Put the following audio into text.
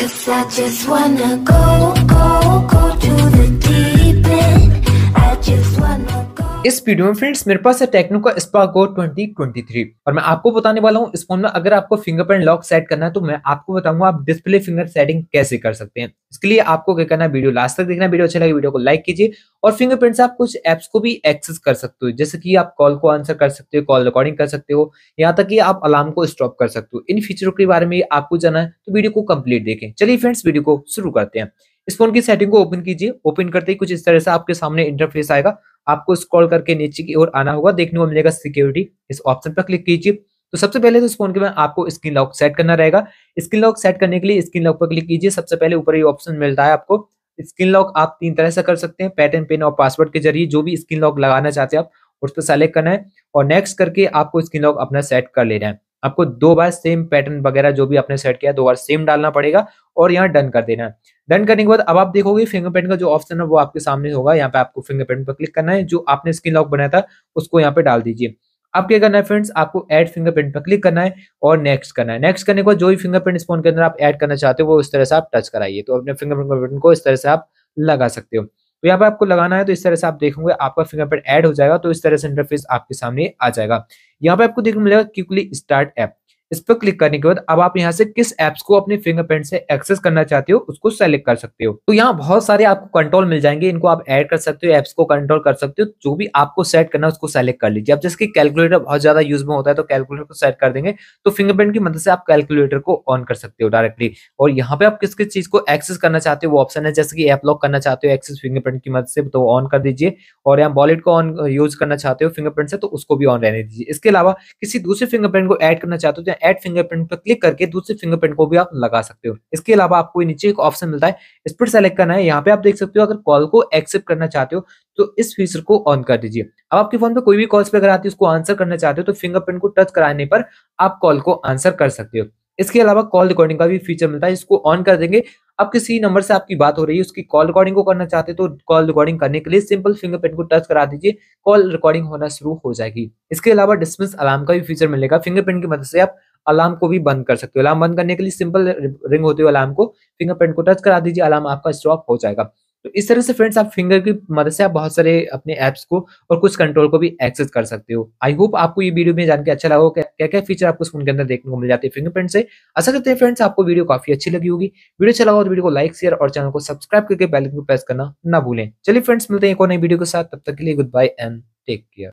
Cause I just wanna go, go, go to the deep end. इस video में friends, मेरे पास है टेक्नो का गो 2023 और मैं आपको बताने वाला हूँ, इस फ़ोन में अगर आपको फिंगरप्रिंट लॉक सेट करना है तो मैं आपको बताऊँगा आप डिस्प्ले फिंगर सेटिंग कैसे कर सकते हैं। इसके लिए आपको क्या करना है, वीडियो लास्ट तक देखना वीडियो अच्छा लगे वीडियो को लाइक कीजिए और फिंगरप्रिंट से आप कुछ एप्स को भी एक्सेस कर सकते हो। जैसे कि आप कॉल को आंसर कर सकते हो कॉल रिकॉर्डिंग कर सकते हो, यहाँ तक कि आप अलार्म को स्टॉप कर सकते हो। इन फीचरों के बारे में आपको जाना है तो वीडियो को कंप्लीट देखें। चलिए फ्रेंड्स, वीडियो को शुरू करते हैं। इस फ़ोन की सेटिंग को ओपन कीजिए। ओपन करते ही कुछ इस तरह से आपके सामने इंटरफेस आएगा। आपको स्क्रॉल करके नीचे की ओर आना होगा। देखने को मिलेगा सिक्योरिटी इस ऑप्शन पर क्लिक कीजिए। तो सबसे पहले तो इस फ़ोन के में आपको स्क्रीन लॉक सेट करना रहेगा। स्क्रीन लॉक सेट करने के लिए स्क्रीन लॉक पर क्लिक कीजिए। सबसे पहले ऊपर ये ऑप्शन मिलता है आपको। स्क्रीन लॉक आप तीन तरह से कर सकते हैं। पैटर्न पिन और पासवर्ड के ज़रिए जो भी स्क्रीन लॉक लगाना चाहते हैं आप, उस पर सेलेक्ट करना है। और नेक्स्ट करके आपको स्क्रीन लॉक अपना सेट कर लेना है। आपको दो बार सेम पैटर्न वगैरह जो भी आपने सेट किया दो बार सेम डालना पड़ेगा और यहाँ डन कर देना है। डन करने के बाद अब आप देखोगे फिंगरप्रिंट का जो ऑप्शन है वो आपके सामने होगा। यहाँ पे आपको फिंगरप्रिंट पर क्लिक करना है। जो आपने स्क्रीन लॉक बनाया था, उसको यहाँ पे डाल दीजिए। अब क्या करना है फ्रेंड्स आपको ऐड फिंगरप्रिंट पर क्लिक करना है और नेक्स्ट करना है। नेक्स्ट करने के बाद जो भी फिंगरप्रिंट फ़ोन के अंदर आप ऐड करना चाहते हो, वो इस तरह से आप टच कराइए। तो अपने फिंगरप्रिंट को इस तरह से आप लगा सकते हो। तो यहाँ पे आपको लगाना है तो इस तरह से आप देखोगे आपका फिंगरप्रिंट ऐड हो जाएगा तो इस तरह से इंटरफेस आपके सामने आ जाएगा। यहाँ पे आपको देखने मिलेगा क्विकली स्टार्ट ऐप इस पर क्लिक करने के बाद अब आप यहाँ से किस एप्स को अपने फिंगरप्रिंट से एक्सेस करना चाहते हो, उसको सेलेक्ट कर सकते हो। तो यहाँ बहुत सारे आपको कंट्रोल मिल जाएँगे, इनको आप ऐड कर सकते हो एप्स को कंट्रोल कर सकते हो, जो भी आपको सेट करना है उसको सेलेक्ट कर लीजिए। अब जैसे कैलकुलेटर बहुत ज़्यादा यूज़ में होता है तो कैलकुलेटर को सेट कर देंगे तो फिंगरप्रिंट की मदद से आप कैलकुलेटर को ऑन कर सकते हो डायरेक्टली और यहाँ पे आप किस किस चीज़ को एक्सेस करना चाहते हो, वो ऑप्शन है, जैसे कि ऐप लॉक करना चाहते हो एक्सेस फिंगरप्रिंट की मदद से तो ऑन कर दीजिए। और यहाँ वॉलेट को ऑन यूज़ करना चाहते हो फिंगरप्रिंट से तो उसको भी ऑन रहने दीजिए। इसके अलावा किसी दूसरे फिंगरप्रिंट को ऐड करना चाहते हो ऐड फिंगरप्रिंट पर क्लिक करके दूसरे फिंगरप्रिंट को भी आप लगा सकते हो। इसके अलावा आपको नीचे एक ऑप्शन मिलता है इस पर सेलेक्ट करना है। यहाँ पे आप देख सकते हो, अगर कॉल को एक्सेप्ट करना चाहते हो तो इस फीचर को ऑन कर दीजिए। अब आपके फ़ोन पे कोई भी कॉल्स पे अगर आती है, उसको आंसर करना चाहते हो तो फिंगरप्रिंट को टच कराने पर आप कॉल को आंसर कर सकते हो। इसके अलावा कॉल रिकॉर्डिंग का भी फीचर मिलता है, इसको ऑन कर देंगे। अब किसी नंबर से आपकी बात हो रही है, उसकी कॉल रिकॉर्डिंग को करना चाहते तो कॉल रिकॉर्डिंग करने के लिए सिंपल फिंगरप्रिंट को टच करा दीजिए। कॉल रिकॉर्डिंग होना शुरू हो जाएगी। इसके अलावा डिस्मिस अलार्म का भी फीचर मिलेगा। फिंगरप्रिंट की मदद से आप अलार्म को भी बंद कर सकते हो। अलार्म बंद करने के लिए सिंपल रिंग होते हुए अलार्म को। फिंगरप्रिंट को टच करा दीजिए अलार्म आपका स्टॉप हो जाएगा। तो इस तरह से फ्रेंड्स आप फिंगर की मदद से आप बहुत सारे अपने एप्स को और कुछ कंट्रोल को भी एक्सेस कर सकते हो। आई होप आपको ये वीडियो में जान के अच्छा लगा हो क्या क्या फीचर आपको फ़ोन के अंदर देखने को मिल जाते हैं फिंगरप्रिंट से? आशा करते हैं फ्रेंड्स आपको वीडियो काफ़ी अच्छी लगी होगी। वीडियो अच्छा लगा तो वीडियो को लाइक शेयर और चैनल को सब्सक्राइब करके बेल को प्रेस करना ना भूलें। चलिए फ्रेंड्स मिलते हैं एक और नई वीडियो के साथ। तब तक के लिए good bye and take care